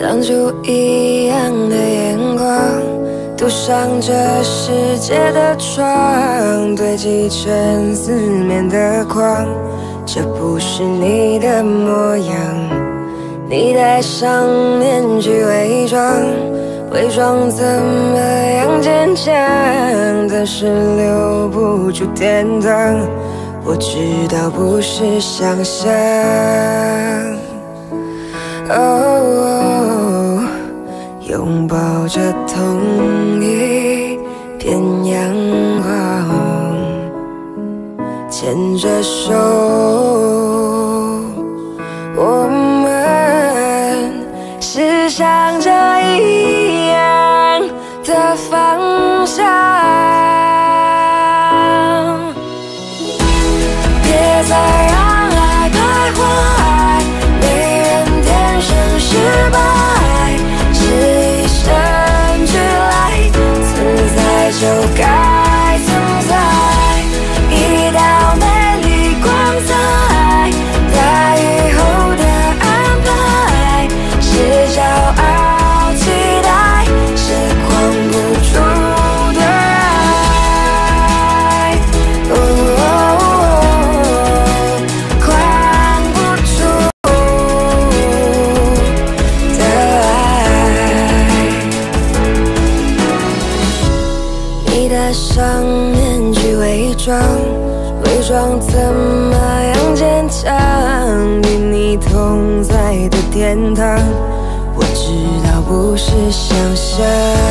当初一样的眼光，堵上这世界的窗，堆积成四面的框。这不是你的模样，你戴上面具伪装，伪装怎么样坚强？但是留不住天堂，我知道不是想象。哦，拥抱着同一片阳光，牵着手，我们是向着一样的方向。戴上面具伪装，伪装怎么样坚强？与你同在的天堂，我知道不是想象。